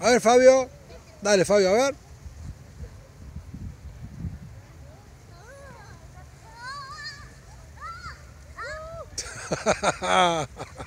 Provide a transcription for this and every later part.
A ver, Fabio. Dale, Fabio, a ver.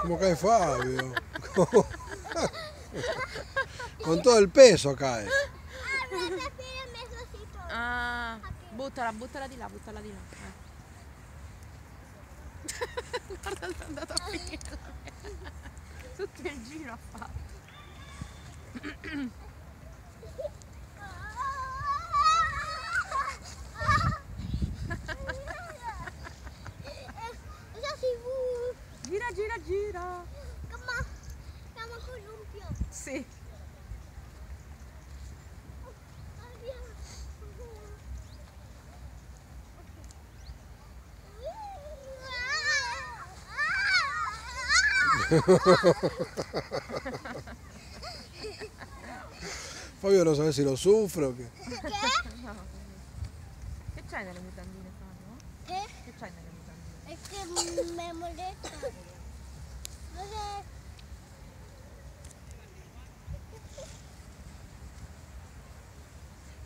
¿Cómo cae Fabio? Con todo il peso cae. Ah, buttala, buttala di là, buttala di là. Eh. Guarda, è andato a finire. Tutto il giro ha fatto. Gira, gira, gira. Calma, calma com o lumpio. Sì. Ha ha ha ha ha. Fabio non sa se lo soffre o che. Che? Che c'hai nelle mutandine, Fabio? Che? Che c'hai nelle mutandine? È che mi molesta.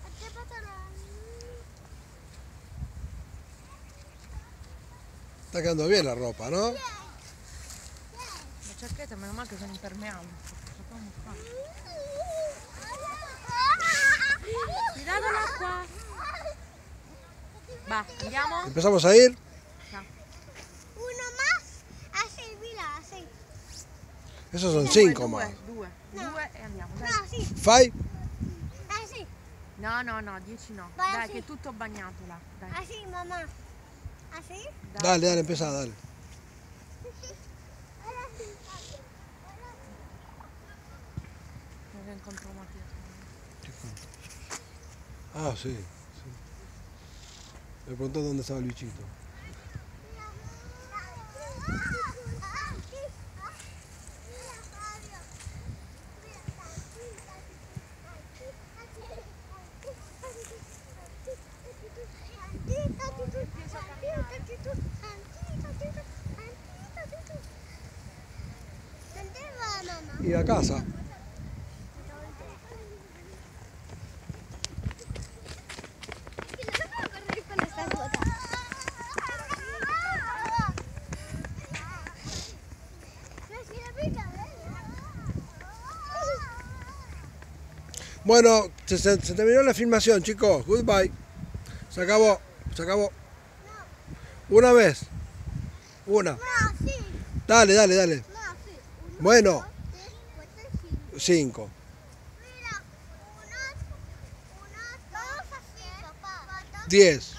A te Sta quedando bien la ropa, ¿no? Le giacchette, meno male che sono impermeabili. Va? ¿Empezamos a ir? Uno más. Así, mira, así. Esos son cinco due, más. Due, No. due e andiamo. Dai. No. Fai? Así. No, no, no, dieci no. Vai, Dai, sì. che è tutto bagnato là. Dai, Así, mamá. Así. dai. Dale, dale, empezá, dale. Non incontro Mattia. Ah, sí. Me preguntó dónde estaba el bichito. ¿Dónde va, mamá? Y a casa. Bueno, se, terminó la filmación, chicos. Goodbye. Se acabó. Se acabó. Una vez. Una. Dale, dale, dale. Bueno. Cinco. Diez.